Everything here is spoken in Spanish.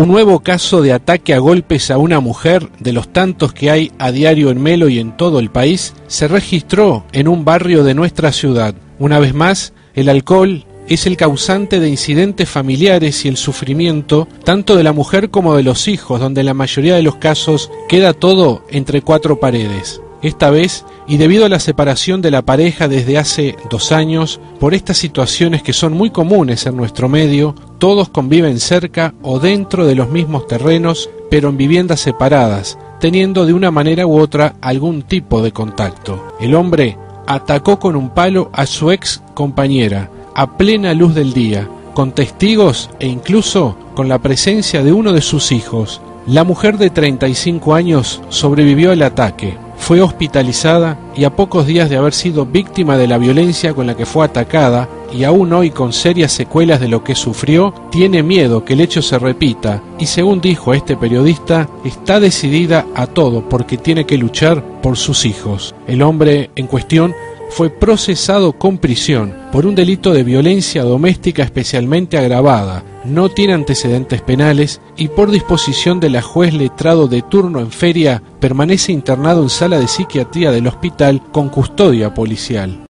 Un nuevo caso de ataque a golpes a una mujer, de los tantos que hay a diario en Melo y en todo el país, se registró en un barrio de nuestra ciudad. Una vez más, el alcohol es el causante de incidentes familiares y el sufrimiento tanto de la mujer como de los hijos, donde en la mayoría de los casos queda todo entre cuatro paredes. Esta vez, y debido a la separación de la pareja desde hace dos años, por estas situaciones que son muy comunes en nuestro medio, todos conviven cerca o dentro de los mismos terrenos, pero en viviendas separadas, teniendo de una manera u otra algún tipo de contacto. El hombre atacó con un palo a su ex compañera, a plena luz del día, con testigos e incluso con la presencia de uno de sus hijos. La mujer de 35 años sobrevivió al ataque, fue hospitalizada y a pocos días de haber sido víctima de la violencia con la que fue atacada, y aún hoy con serias secuelas de lo que sufrió, tiene miedo que el hecho se repita y según dijo este periodista, está decidida a todo porque tiene que luchar por sus hijos. El hombre en cuestión fue procesado con prisión por un delito de violencia doméstica especialmente agravada, no tiene antecedentes penales y por disposición de la juez letrado de turno en feria permanece internado en sala de psiquiatría del hospital con custodia policial.